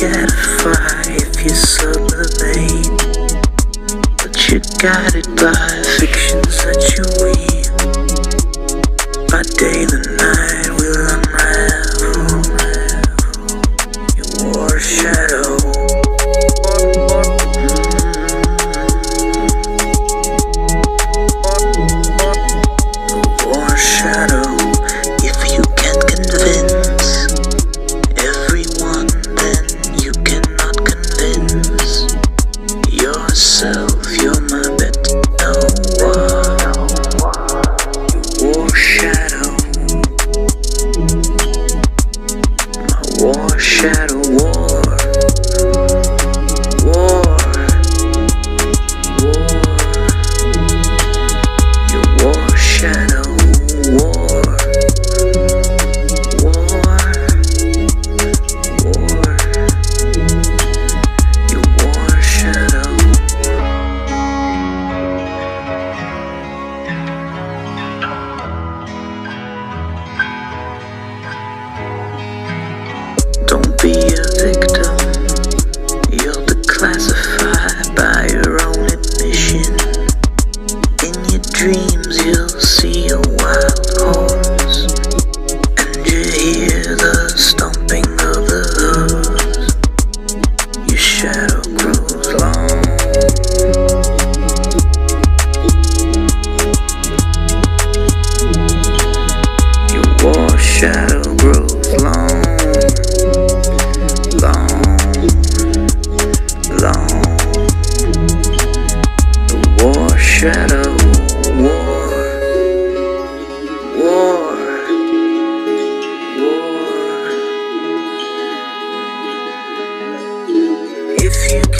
get far if you sublimate. But you're guided by fictions that you weave. By day and night will unravel. Your war shadow. dreams you'll see a you